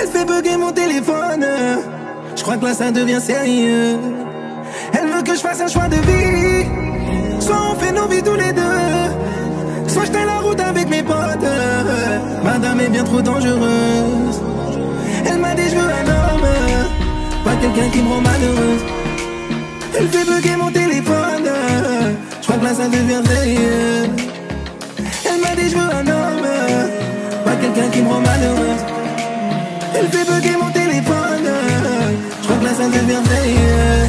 Elle fait bugger mon téléphone. Je crois que là ça devient sérieux. Elle veut que je fasse un choix de vie. Soit on fait nos vies tous les deux. Soit je la route avec mes potes. Madame est bien trop dangereuse. Elle m'a dit je veux un homme. Pas quelqu'un qui me rend malheureuse. Elle fait bugger mon téléphone. Je crois que là ça devient sérieux. Elle m'a dit je veux un homme. Pas quelqu'un qui me rend malheureuse. Elle fait bugger mon téléphone. Je crois que là ça devient veille.